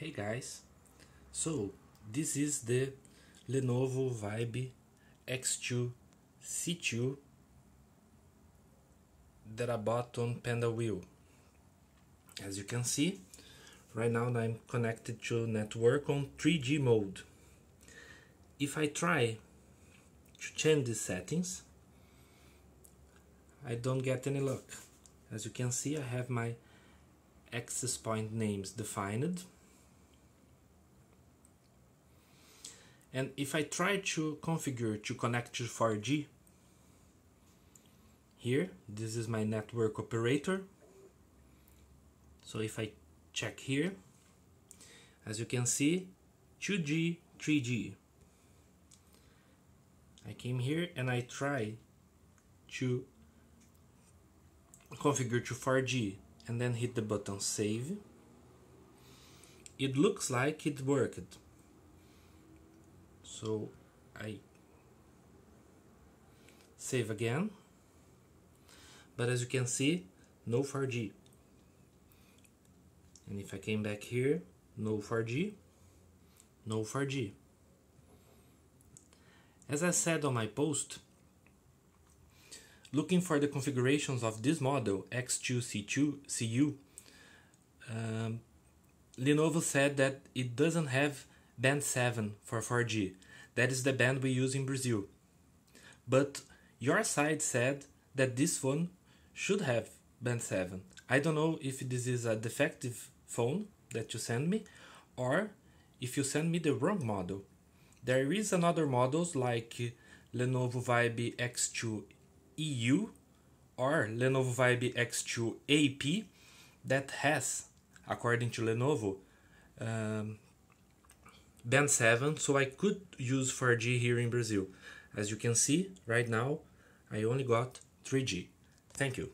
Hey guys, so this is the Lenovo Vibe X2 CU that I bought on Pandawill. As you can see, right now I'm connected to network on 3G mode. If I try to change the settings, I don't get any luck. As you can see, I have my access point names defined and if I try to configure to connect to 4G here this is my network operator. So if I check here as you can see 2G 3G I came here and I try to configure to 4G and then hit the button save. It looks like it worked so I save again. But as you can see no 4G and if I came back here no 4G no 4G as I said on my post looking for the configurations of this model X2C2 CU um, Lenovo said that it doesn't have band 7 for 4G that is the band we use in Brazil. But your side said that this phone should have band 7. I don't know if this is a defective phone that you send me or if you send me the wrong model. There is another models like Lenovo Vibe X2 EU or Lenovo Vibe X2 AP that has, according to Lenovo, um, band 7 so I could use 4G here in Brazil. As you can see right now I only got 3G. Thank you.